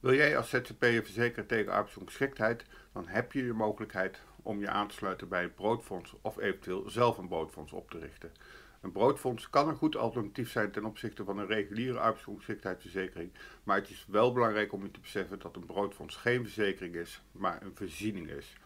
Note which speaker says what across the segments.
Speaker 1: Wil jij als ZZP'er verzekeren tegen arbeidsongeschiktheid, dan heb je de mogelijkheid om je aan te sluiten bij een broodfonds of eventueel zelf een broodfonds op te richten. Een broodfonds kan een goed alternatief zijn ten opzichte van een reguliere arbeidsongeschiktheidsverzekering, maar het is wel belangrijk om je te beseffen dat een broodfonds geen verzekering is, maar een voorziening is.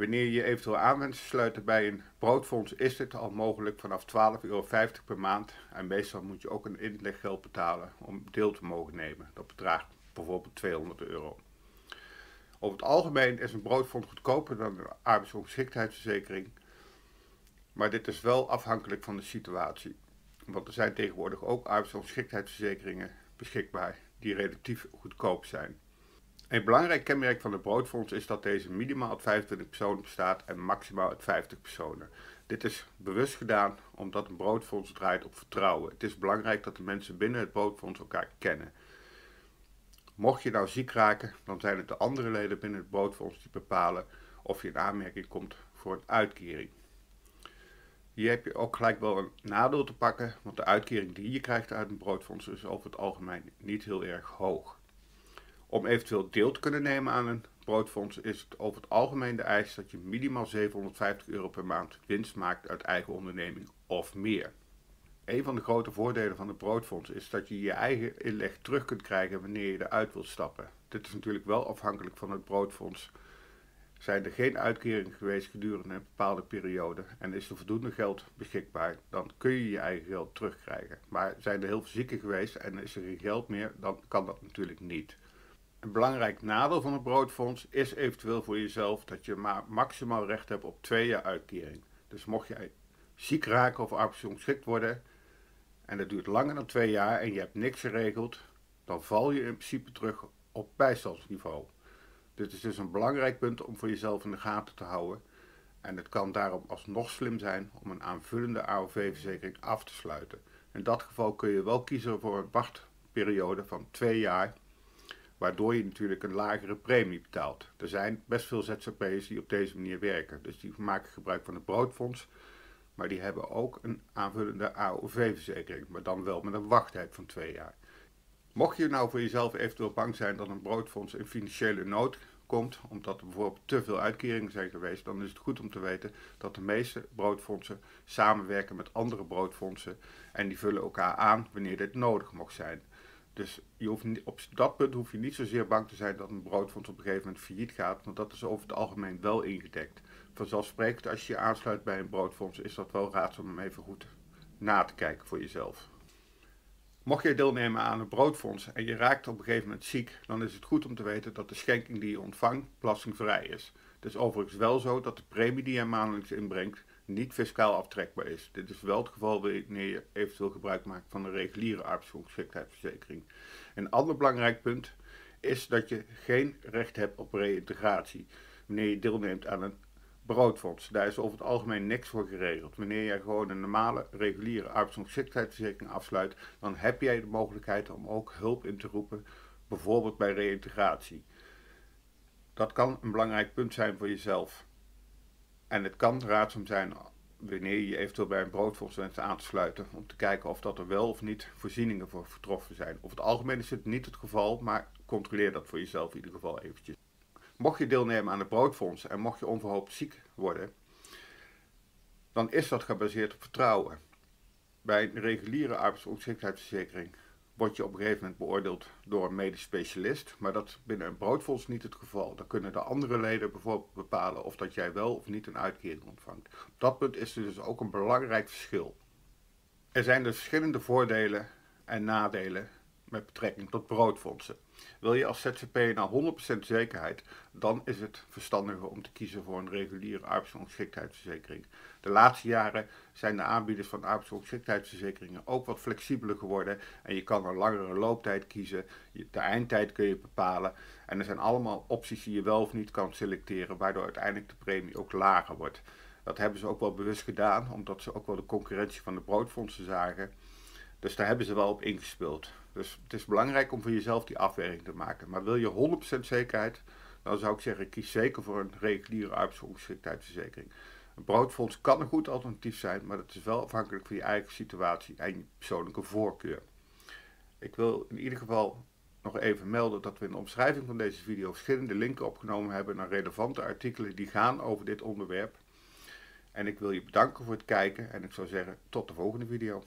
Speaker 1: Wanneer je eventueel aan te sluiten bij een broodfonds is dit al mogelijk vanaf 12,50 euro per maand. En meestal moet je ook een inleggeld betalen om deel te mogen nemen. Dat bedraagt bijvoorbeeld 200 euro. Over het algemeen is een broodfonds goedkoper dan een arbeidsongeschiktheidsverzekering. Maar dit is wel afhankelijk van de situatie. Want er zijn tegenwoordig ook arbeidsongeschiktheidsverzekeringen beschikbaar die relatief goedkoop zijn. Een belangrijk kenmerk van de broodfonds is dat deze minimaal uit 25 personen bestaat en maximaal uit 50 personen. Dit is bewust gedaan omdat een broodfonds draait op vertrouwen. Het is belangrijk dat de mensen binnen het broodfonds elkaar kennen. Mocht je nou ziek raken, dan zijn het de andere leden binnen het broodfonds die bepalen of je in aanmerking komt voor een uitkering. Hier heb je ook gelijk wel een nadeel te pakken, want de uitkering die je krijgt uit een broodfonds is over het algemeen niet heel erg hoog. Om eventueel deel te kunnen nemen aan een broodfonds is het over het algemeen de eis dat je minimaal 750 euro per maand winst maakt uit eigen onderneming of meer. Een van de grote voordelen van het broodfonds is dat je je eigen inleg terug kunt krijgen wanneer je eruit wilt stappen. Dit is natuurlijk wel afhankelijk van het broodfonds. Zijn er geen uitkeringen geweest gedurende een bepaalde periode en is er voldoende geld beschikbaar, dan kun je je eigen geld terugkrijgen. Maar zijn er heel veel zieken geweest en is er geen geld meer, dan kan dat natuurlijk niet. Een belangrijk nadeel van het broodfonds is eventueel voor jezelf dat je maar maximaal recht hebt op twee jaar uitkering. Dus mocht jij ziek raken of arbeidsongeschikt worden en dat duurt langer dan twee jaar en je hebt niks geregeld, dan val je in principe terug op bijstandsniveau. Dit is dus een belangrijk punt om voor jezelf in de gaten te houden. En het kan daarom alsnog slim zijn om een aanvullende AOV-verzekering af te sluiten. In dat geval kun je wel kiezen voor een wachtperiode van twee jaar waardoor je natuurlijk een lagere premie betaalt. Er zijn best veel ZZP'ers die op deze manier werken, dus die maken gebruik van het broodfonds, maar die hebben ook een aanvullende AOV-verzekering, maar dan wel met een wachttijd van twee jaar. Mocht je nou voor jezelf eventueel bang zijn dat een broodfonds in financiële nood komt, omdat er bijvoorbeeld te veel uitkeringen zijn geweest, dan is het goed om te weten dat de meeste broodfondsen samenwerken met andere broodfondsen en die vullen elkaar aan wanneer dit nodig mocht zijn. Dus je hoeft op dat punt hoef je niet zozeer bang te zijn dat een broodfonds op een gegeven moment failliet gaat, want dat is over het algemeen wel ingedekt. Vanzelfsprekend, als je je aansluit bij een broodfonds, is dat wel raadzaam om even goed na te kijken voor jezelf. Mocht je deelnemen aan een broodfonds en je raakt op een gegeven moment ziek, dan is het goed om te weten dat de schenking die je ontvangt belastingvrij is. Het is overigens wel zo dat de premie die je maandelijks inbrengt niet fiscaal aftrekbaar is. Dit is wel het geval wanneer je eventueel gebruik maakt van een reguliere arbeidsongeschiktheidsverzekering. Een ander belangrijk punt is dat je geen recht hebt op reïntegratie wanneer je deelneemt aan een broodfonds. Daar is over het algemeen niks voor geregeld. Wanneer je gewoon een normale, reguliere arbeidsongeschiktheidsverzekering afsluit, dan heb jij de mogelijkheid om ook hulp in te roepen, bijvoorbeeld bij reïntegratie. Dat kan een belangrijk punt zijn voor jezelf. En het kan raadzaam zijn wanneer je eventueel bij een broodfonds wenst aan te sluiten, om te kijken of dat er wel of niet voorzieningen voor getroffen zijn. Over het algemeen is het niet het geval, maar controleer dat voor jezelf in ieder geval eventjes. Mocht je deelnemen aan het broodfonds en mocht je onverhoopt ziek worden, dan is dat gebaseerd op vertrouwen. Bij een reguliere arbeidsongeschiktheidsverzekering word je op een gegeven moment beoordeeld door een medisch specialist. Maar dat binnen een broodfonds niet het geval. Dan kunnen de andere leden bijvoorbeeld bepalen of dat jij wel of niet een uitkering ontvangt. Op dat punt is er dus ook een belangrijk verschil. Er zijn dus verschillende voordelen en nadelen met betrekking tot broodfondsen. Wil je als ZZP naar 100% zekerheid, dan is het verstandiger om te kiezen voor een reguliere arbeidsongeschiktheidsverzekering. De laatste jaren zijn de aanbieders van arbeidsongeschiktheidsverzekeringen ook wat flexibeler geworden en je kan een langere looptijd kiezen, de eindtijd kun je bepalen en er zijn allemaal opties die je wel of niet kan selecteren, waardoor uiteindelijk de premie ook lager wordt. Dat hebben ze ook wel bewust gedaan, omdat ze ook wel de concurrentie van de broodfondsen zagen. Dus daar hebben ze wel op ingespeeld. Dus het is belangrijk om voor jezelf die afweging te maken. Maar wil je 100% zekerheid, dan zou ik zeggen, kies zeker voor een reguliere arbeidsongeschiktheidsverzekering. Een broodfonds kan een goed alternatief zijn, maar dat is wel afhankelijk van je eigen situatie en je persoonlijke voorkeur. Ik wil in ieder geval nog even melden dat we in de omschrijving van deze video verschillende linken opgenomen hebben naar relevante artikelen die gaan over dit onderwerp. En ik wil je bedanken voor het kijken en ik zou zeggen tot de volgende video.